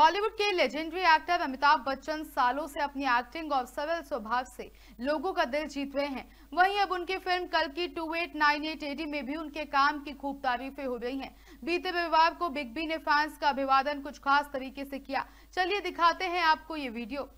बॉलीवुड के legendary actor Amitabh Bachchan सालों से अपनी एक्टिंग और सरल स्वभाव से लोगों का दिल जीत रहे हैं। वहीं अब उनकी फ़िल्म कल की two eight nine eight AD में भी उनके काम की खूब तारीफें हो रही हैं। बीते रविवार को बिग बी ने फैंस का अभिवादन कुछ खास तरीके से किया। चलिए दिखाते हैं आपको ये वीडियो।